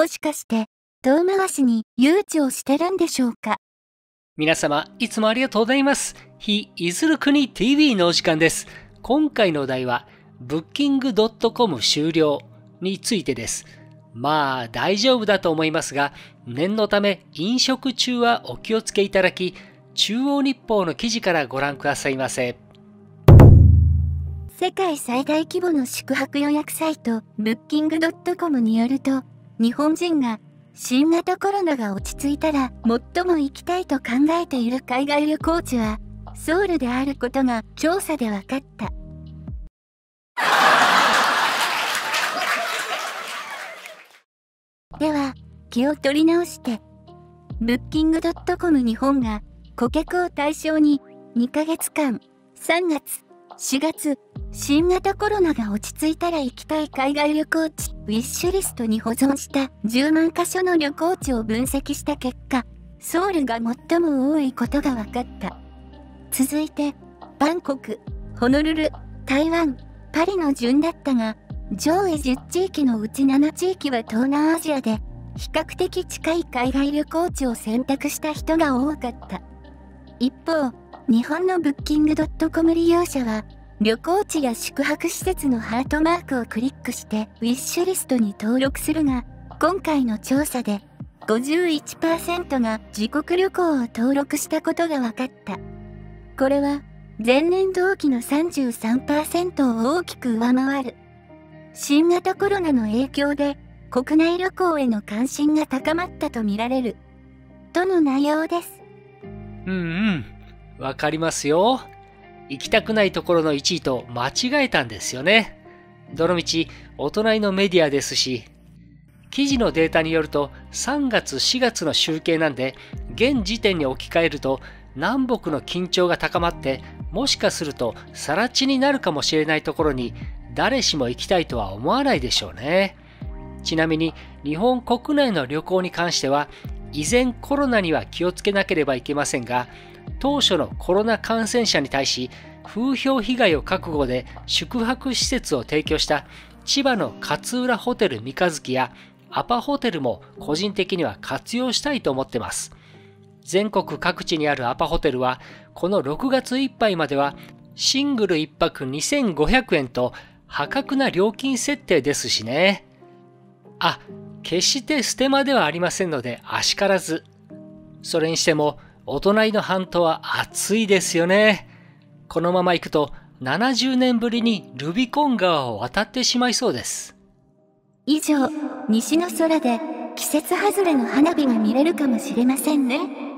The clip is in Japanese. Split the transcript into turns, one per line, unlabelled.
もしかして遠回しに誘致をしてるんでしょうか？
皆様、いつもありがとうございます。非いずる国 TV のお時間です。今回のお題は、booking.com 終了についてです。まあ、大丈夫だと思いますが、念のため飲食中はお気をつけいただき、中央日報の記事からご覧くださいませ。
世界最大規模の宿泊予約サイト、Booking.com によると、日本人が新型コロナが落ち着いたら最も行きたいと考えている海外旅行地は、ソウルであることが調査で分かった。では、気を取り直して、Booking.com 日本が顧客を対象に2ヶ月間、3月、4月、新型コロナが落ち着いたら行きたい海外旅行地、ウィッシュリストに保存した10万箇所の旅行地を分析した結果、ソウルが最も多いことが分かった。続いて、バンコク、ホノルル、台湾、パリの順だったが、上位10地域のうち7地域は東南アジアで、比較的近い海外旅行地を選択した人が多かった。一方、日本のブッキングドットコム利用者は、旅行地や宿泊施設のハートマークをクリックしてウィッシュリストに登録するが、今回の調査で51%が自国旅行を登録したことが分かった。これは前年同期の33%を大きく上回る。新型コロナの影響で国内旅行への関心が高まったとみられる。との内容です。
うんうん。わかりますよ。行きたくないところの1位と間違えたんですよね。どのみち、お隣のメディアですし、記事のデータによると3月4月の集計なんで、現時点に置き換えると南北の緊張が高まって、もしかすると更地になるかもしれないところに誰しも行きたいとは思わないでしょうね。ちなみに日本国内の旅行に関しては、依然コロナには気をつけなければいけませんが、当初のコロナ感染者に対し風評被害を覚悟で宿泊施設を提供した千葉の勝浦ホテル三日月やアパホテルも個人的には活用したいと思ってます。全国各地にあるアパホテルはこの6月いっぱいまではシングル1泊2500円と破格な料金設定ですしね。あ、決してステマではありませんのであしからず。それにしてもお隣の半島は暑いですよね。このまま行くと70年ぶりにルビコン川を渡ってしまいそうです。
以上、西の空で季節外れの花火が見れるかもしれませんね。